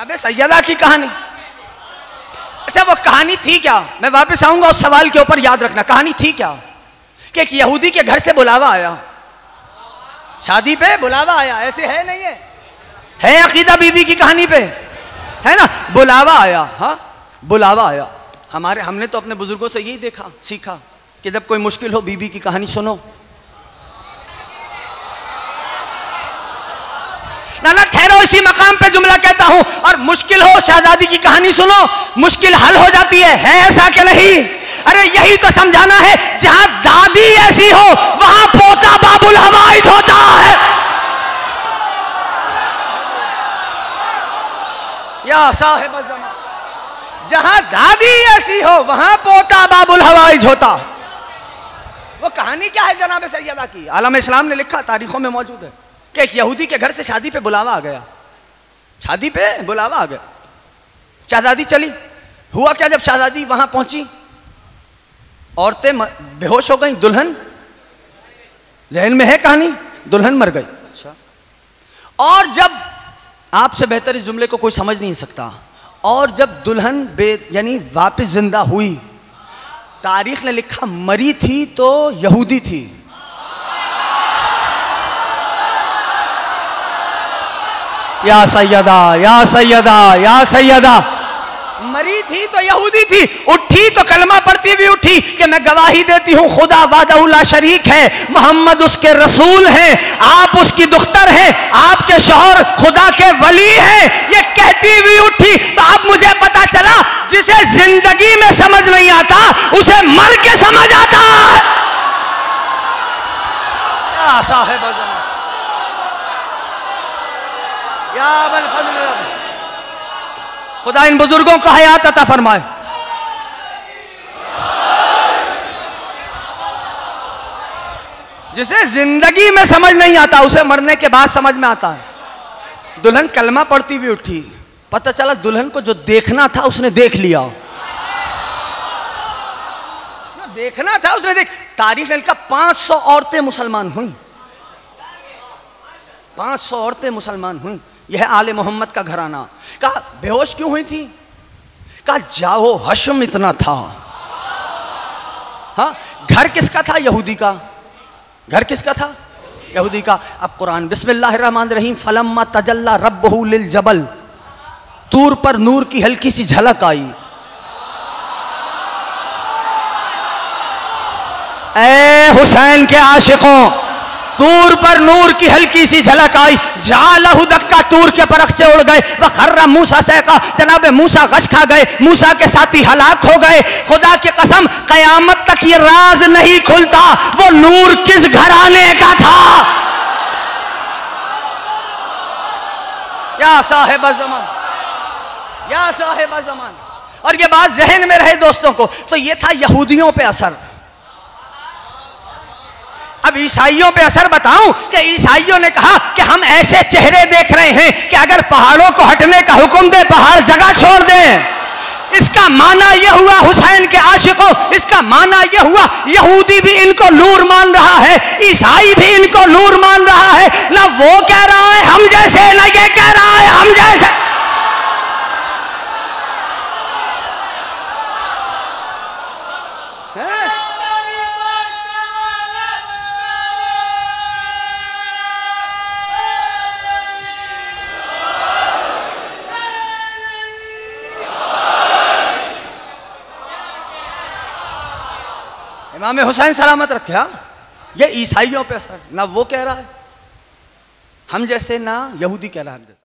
जनाबे सैयदा की कहानी। अच्छा वो कहानी थी क्या? मैं वापस आऊँगा उस सवाल के ऊपर याद रखना। कहानी थी क्या? कि एक यहूदी के घर से बुलावा आया। शादी पे बुलावा आया। ऐसे है नहीं है? है अकीदा बीबी की कहानी पे? है ना? बुलावा आया हाँ? बुलावा आया। हमारे, हमने तो अपने बुज़ुर्गों से यही देखा, सीखा कि जब कोई मुश्किल हो, बीबी की कहानी सुनो। ना ठहरो, इसी मकाम पे जुमला कहता हूँ, और मुश्किल हो, शहजादी की कहानी सुनो, मुश्किल हल हो जाती है है ऐसा कि नहीं? अरे, यही तो समझाना है, जहाँ दादी ऐसी हो, वहाँ पोता बाबुल हवाइज होता है। या साहेब जहाँ दादी ऐसी हो, वहाँ पोता बाबुल हवाइज होता वो कहानी क्या है जनाब सैयदा की? आलम इस्लाम ने लिखा, तारीखों में मौजूद है। कि एक यहूदी के घर से शादी पे बुलावा आ गया? शादी पे बुलावा आ गया। शहजादी चली। हुआ क्या जब शहजादी वहाँ पहुँची? औरतें बेहोश हो गई। दुल्हन? जहन में है कहानी? दुल्हन मर गई। अच्छा। और जब आपसे बेहतर इस जुमले को कोई समझ नहीं सकता और जब दुल्हन बे यानी वापस ज़िंदा हुई तारीख ने लिखा मरी थी तो यहूदी थी। या सैयदा या सैयदा या सैयदा। मरी थी तो यहूदी थी, उठी तो कलमा पढ़ती भी उठी कि मैं गवाही देती हूँ, खुदा वादउल्ला शरीक है, मोहम्मद उसके रसूल हैं, आप उसकी दुख्तर हैं, आपके शोहर खुदा के वली हैं। ये कहती हुई उठी तो अब मुझे पता चला, जिसे ज़िंदगी में समझ नहीं आता, उसे मर के समझ आता। है साहिब खुदा इन बुज़ुर्गों को हयात अता फरमाए। जिसे ज़िंदगी में समझ नहीं आता, उसे मरने के बाद समझ में आता है। दुल्हन कलमा पढ़ती हुई उठी। पता चला दुल्हन को जो देखना था, उसने देख लिया। जो देखना था, उसने देख। तारीख का 500 औरतें मुसलमान हुई। 500 औरतें मुसलमान हुई। यह आले मोहम्मद का घराना। कहा, बेहोश क्यों हुई थी? कहा, जाओ, हशम इतना था। हाँ घर किसका था? यहूदी का। घर किसका था? यहूदी का। अब कुरान, बिस्मिल्लाहिर्रहमानिर्रहीम, फलम्मा तजल्ला रब्बहू लिल जबल। तूर पर नूर की हल्की सी झलक आई। ए हुसैन के आशिकों तूर पर नूर की हल्की सी झलक आई। जालहु दक्का तूर के परख से उड़ गए। वह खर्रा मूसा सहका जनाब मूसा गश खा गए। मूसा के साथी हलाक हो गए। खुदा की कसम, कयामत तक ये राज नहीं खुलता। वो नूर किस घराने का था? या साहेब जमान या साहेब जमान और ये बात जहन में रहे दोस्तों को तो ये था यहूदियों पे असर। अब ईसाइयों पे असर बताऊँ कि ईसाइयों ने कहा कि हम ऐसे चेहरे देख रहे हैं कि अगर पहाड़ों को हटने का हुक्म दे, पहाड़ जगह छोड़ दें। इसका माना यह हुआ हुसैन के आशिकों, इसका माना यह हुआ यहूदी भी इनको नूर मान रहा है, ईसाई भी इनको नूर मान रहा है। ना वो कह रहा है, हम जैसे, ना ये कह रहा है, हम जैसे। हैं? इमाम हुसैन सलामत रखे हाँ? ये ईसाइयों पे असर, ना वो कह रहा है हम जैसे ना यहूदी कह रहा है, हम जैसे